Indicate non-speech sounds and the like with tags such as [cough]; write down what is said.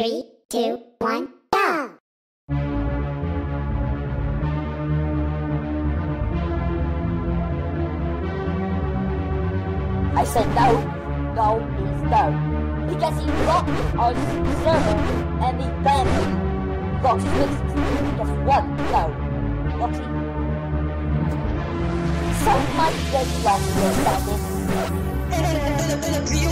Three, two, one! I said no. No is no. Because he blocked our server and he banned me. Got fixed. Just one no. Roxy. So much get lost in [laughs] that.